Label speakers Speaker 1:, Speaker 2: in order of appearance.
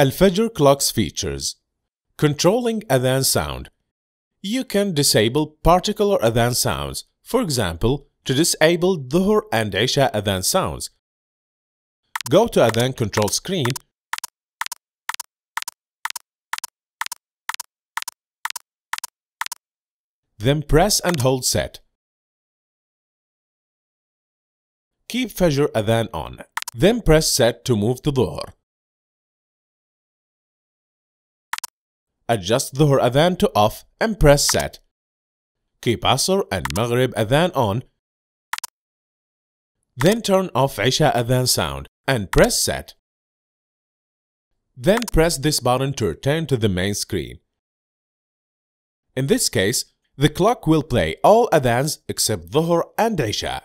Speaker 1: Al-Fajr clock's features Controlling Adhan sound You can disable particular Adhan sounds, for example, to disable Dhuhr and Isha Adhan sounds. Go to Adhan control screen Then press and hold set. Keep Fajr Adhan on. Then press set to move to Dhuhr. Adjust Dhuhr Adhan to off and press set. Keep Asr and Maghrib Adhan on. Then turn off Isha Adhan sound and press set. Then press this button to return to the main screen. In this case, the clock will play all adhans except Dhuhr and Isha.